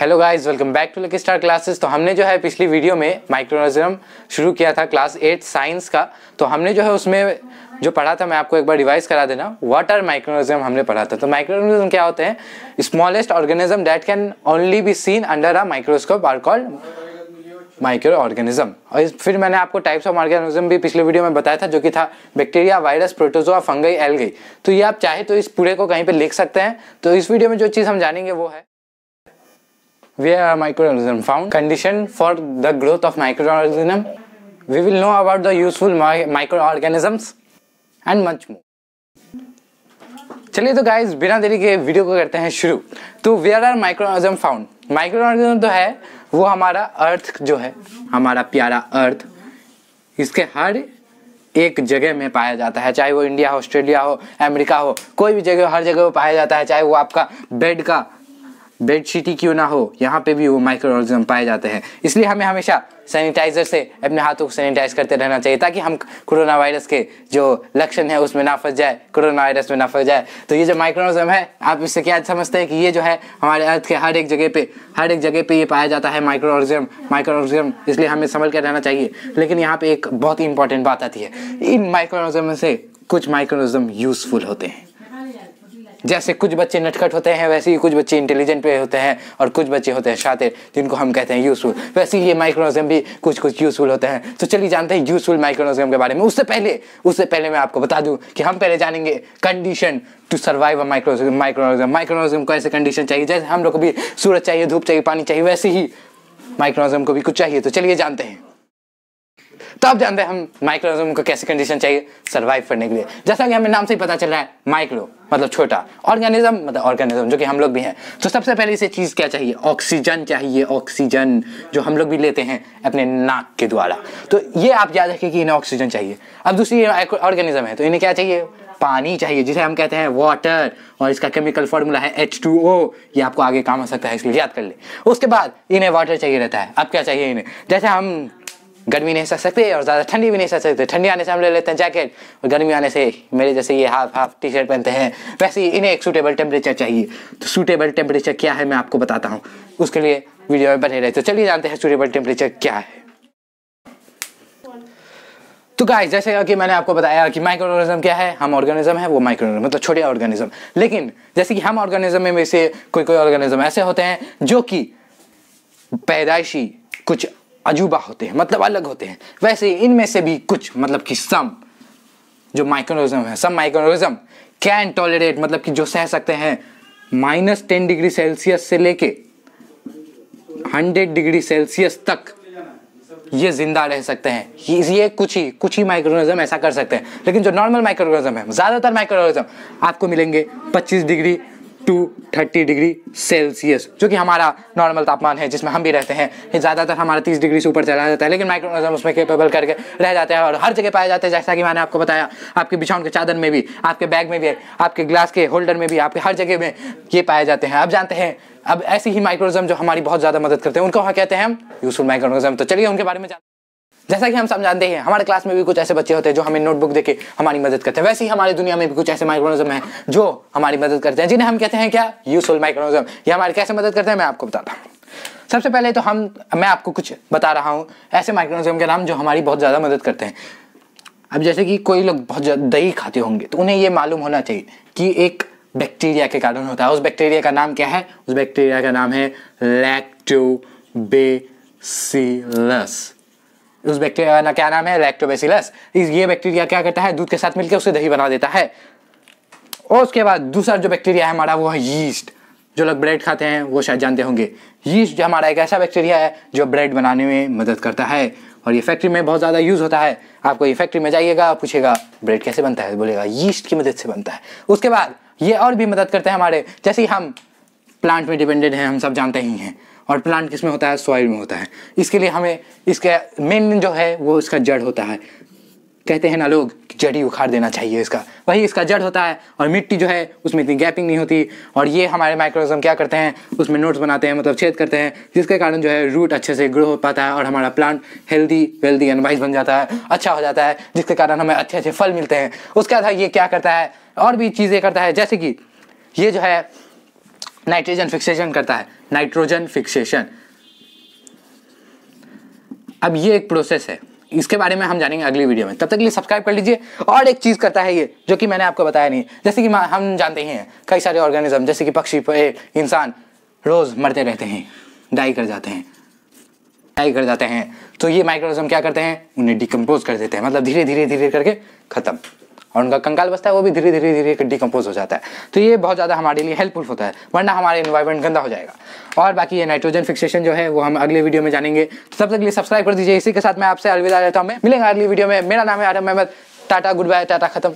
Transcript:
Hello guys welcome back to lucky star classes तो हमने जो है पिछली वीडियो में माइक्रोनिज्म शुरू किया था क्लास एट साइंस का। तो हमने जो है उसमें जो पढ़ा था, मैं आपको एक बार रिवाइज करा देना। व्हाट आर माइक्रोनिज्म हमने पढ़ा था। तो माइक्रोनिज्म क्या होते हैं? Smallest organism that can only be seen under a microscope are called microorganism और फिर मैंने आपको टाइप्स ऑफ़ ऑर्गेनिज्म भी पिछले वीडियो में बताया था, जो कि था bacteria virus protozoa fungi algae तो ये आप चाहे तो इस पूरे को कहीं पे लिख सकते हैं। तो इस वीडियो में जो चीज़ हम जानेंगे वो है where are microorganism found condition for the growth of microorganism. We will know about the useful mi- microorganisms and much more. चलिए तो गाइस बिना देरी के वीडियो को करते हैं शुरू। तो where are microorganism found microorganism तो है, वो हमारा अर्थ जो है, हमारा प्यारा अर्थ इसके हर एक जगह में पाया जाता है। चाहे वो इंडिया हो ऑस्ट्रेलिया हो अमेरिका हो, कोई भी जगह, हर जगह पाया जाता है। चाहे वो आपका बेड का बेडशीट ही क्यों ना हो? यहाँ पे भी वो माइक्रो ऑर्गेनिज्म पाए जाते हैं। इसलिए हमें हमेशा सैनिटाइजर से अपने हाथों को सैनिटाइज करते रहना चाहिए, ताकि हम कोरोना वायरस के जो लक्षण है, उसमें ना फंस जाए कोरोना वायरस में ना फंस जाए। तो ये जो माइक्रोनिज्म है, आप इससे क्या समझते हैं कि ये जो है, हमारे अर्थ के हर एक जगह पे, हर एक जगह पे ये पाया जाता है माइक्रो ऑर्गेनिज्म माइक्रो ऑर्गेनिज्म इसलिए हमें संभल कर रहना चाहिए। लेकिन यहाँ पे एक बहुत ही इंपॉर्टेंट बात आती है। इन माइक्रोनिज्म में से कुछ माइक्रोनिज्म यूजफुल होते हैं। जैसे कुछ बच्चे नटखट होते हैं, वैसे ही कुछ बच्चे इंटेलिजेंट पे होते हैं और कुछ बच्चे होते हैं शातिर, जिनको हम कहते हैं यूजफुल वैसे ही ये माइक्रोनिज्म भी कुछ कुछ यूजफुल होते हैं। तो चलिए जानते हैं यूजफुल माइक्रोनिज्म के बारे में। उससे पहले उससे पहले मैं आपको बता दूँ कि हम पहले जानेंगे condition to survive a microorganism microorganism microorganism को ऐसे कंडीशन चाहिए, जैसे हम लोग को भी सूरज चाहिए, धूप चाहिए, पानी चाहिए, वैसे ही माइक्रोनिज्म को भी कुछ चाहिए। तो चलिए जानते हैं। तो आप जानते हैं हम माइक्रोनिज्म को कैसी कंडीशन चाहिए सर्वाइव करने के लिए। जैसा कि हमें नाम से ही पता चल रहा है माइक्रो मतलब छोटा ऑर्गेनिज्म मतलब ऑर्गेनिज्म जो कि हम लोग भी हैं। तो सबसे पहले इसे चीज़ क्या चाहिए? ऑक्सीजन चाहिए ऑक्सीजन जो हम लोग भी लेते हैं अपने नाक के द्वारा। तो ये आप याद रखिए कि इन्हें ऑक्सीजन चाहिए। अब दूसरी ऑर्गेनिज्म है तो इन्हें क्या चाहिए? पानी चाहिए, जिसे हम कहते हैं वाटर और इसका केमिकल फॉर्मूला है एच टू ओ ये आपको आगे काम आ सकता है, इसलिए याद कर ले। उसके बाद इन्हें वाटर चाहिए रहता है। अब क्या चाहिए इन्हें? जैसे हम गर्मी नहीं सह सकते और ज़्यादा ठंडी भी नहीं सह सकते ठंडी आने से हम ले लेते हैं जैकेट और गर्मी आने से मेरे जैसे ये हाफ़ हाफ़ टी शर्ट पहनते हैं। वैसे ही इन्हें एक सूटेबल टेम्परेचर चाहिए। तो सूटेबल टेम्परेचर क्या है मैं आपको बताता हूँ। उसके लिए वीडियो में बने रहे। तो चलिए जानते हैं सूटेबल टेम्परेचर क्या है। तो गाइस जैसे कि मैंने आपको बताया कि माइक्रो ऑर्गेनिज्म क्या है? हम ऑर्गेनिज्म है, वो माइक्रो मतलब छोटे ऑर्गेनिज्म लेकिन जैसे कि हम ऑर्गेनिज्म में से कोई कोई ऑर्गेनिज्म ऐसे होते हैं जो कि पैदाइशी कुछ अजूबा होते हैं मतलब अलग होते हैं। वैसे इनमें से भी कुछ मतलब कि सम जो माइक्रोनिज्म है सम माइक्रोनिज्म कैन टॉलरेट मतलब कि जो सह सकते हैं माइनस टेन डिग्री सेल्सियस से लेके हंड्रेड डिग्री सेल्सियस तक ये ज़िंदा रह सकते हैं। ये कुछ ही कुछ ही माइक्रोनिज्म ऐसा कर सकते हैं। लेकिन जो नॉर्मल माइक्रोनिज्म है, ज़्यादातर माइक्रोनिज्म आपको मिलेंगे 25 degree to thirty degree Celsius, जो कि हमारा नॉर्मल तापमान है, जिसमें हम भी रहते हैं। ज़्यादातर हमारा तीस डिग्री से ऊपर चला जाता है, लेकिन माइक्रोनिज्म उसमें केपेबल करके रह जाते हैं और हर जगह पाए जाते हैं, जैसा कि मैंने आपको बताया, आपके बिछाउन के चादर में भी, आपके बैग में भी, आपके ग्लास के होल्डर में भी, आपके हर जगह में ये पाए जाते हैं। अब जानते हैं, अब ऐसे ही माइक्रोनिज्म जो हमारी बहुत ज़्यादा मदद करते हैं, उनको कहते हैं हम यूजफुल माइक्रोनिज्म तो चलिए उनके बारे में जैसा कि हम जानते हैं, हमारे क्लास में भी कुछ ऐसे बच्चे होते हैं जो हमें नोटबुक देके हमारी मदद करते हैं। वैसे ही हमारी दुनिया में भी कुछ ऐसे माइक्रोनिज्म हैं जो हमारी मदद करते हैं, जिन्हें हम कहते हैं क्या? यूजफुल माइक्रोनिज्म ये हमारी कैसे मदद करते हैं, मैं आपको बताता हूँ। सबसे पहले तो हम, मैं आपको कुछ बता रहा हूँ ऐसे माइक्रोनिज्म के नाम जो हमारी बहुत ज़्यादा मदद करते हैं। अब जैसे कि कोई लोग बहुत दही खाते होंगे तो उन्हें ये मालूम होना चाहिए कि एक बैक्टीरिया के कारण होता है। उस बैक्टीरिया का नाम क्या है? उस बैक्टीरिया का नाम है लैक्टोबेसिलस उस बैक्टीरिया का क्या नाम है लैक्टोबेसिलस ये बैक्टीरिया क्या करता है, दूध के साथ मिलकर उसे दही बना देता है। और उसके बाद दूसरा जो बैक्टीरिया है हमारा, वो है यीस्ट जो लोग ब्रेड खाते हैं, वो शायद जानते होंगे। यीस्ट जो हमारा एक ऐसा बैक्टीरिया है, जो ब्रेड बनाने में मदद करता है। और ये फैक्ट्री में बहुत ज़्यादा यूज़ होता है। आपको ये फैक्ट्री में जाइएगा, पूछेगा ब्रेड कैसे बनता है? बोलेगा यीस्ट की मदद से बनता है। उसके बाद ये और भी मदद करते हैं हमारे। जैसे हम प्लांट में डिपेंडेंट हैं, हम सब जानते ही हैं। और प्लांट किसमें होता है? सॉइल में होता है। इसके लिए हमें इसके मेन जो है, वो इसका जड़ होता है। कहते हैं ना लोग जड़ ही उखाड़ देना चाहिए इसका। वही इसका जड़ होता है और मिट्टी जो है, उसमें इतनी गैपिंग नहीं होती। और ये हमारे माइक्रोजम क्या करते हैं? उसमें नोट्स बनाते हैं मतलब छेद करते हैं, जिसके कारण जो है रूट अच्छे से ग्रो हो पाता है और हमारा plant healthy wealthy and wise बन जाता है अच्छा हो जाता है, जिसके कारण हमें अच्छे अच्छे फल मिलते हैं। उसके बाद ये क्या करता है? और भी चीज़ें करता है, जैसे कि ये जो है नाइट्रोजन फिक्सेशन करता है। नाइट्रोजन फिक्सेशन अब ये एक प्रोसेस है। इसके बारे में हम जानेंगे अगली वीडियो में। तब तक के लिए सब्सक्राइब कर लीजिए। और एक चीज़ करता है ये, जो कि मैंने आपको बताया नहीं जैसे कि हम जानते ही हैं, कई सारे ऑर्गेनिज्म जैसे कि पक्षी इंसान, रोज़ मरते रहते हैं, डाई कर जाते हैं, डाई कर जाते हैं। तो ये माइक्रोनिज्म क्या करते हैं? उन्हें डिकम्पोज कर देते हैं। मतलब धीरे धीरे धीरे करके ख़त्म। और उनका कंकाल बचता है, वो भी धीरे धीरे धीरे डिकम्पोज हो जाता है। तो ये बहुत ज़्यादा हमारे लिए हेल्पफुल होता है, वरना हमारे इन्वायरमेंट गंदा हो जाएगा। और बाकी ये नाइट्रोजन फिक्सेशन जो है, वो हम अगले वीडियो में जानेंगे। तो तब तक लिए सब्सक्राइब कर दीजिए। इसी के साथ मैं आपसे अलविदा रहता हूँ। मैं मिलेंगे अगली वीडियो में। मेरा नाम है आरम Ahmad tata good bye tata खत्म।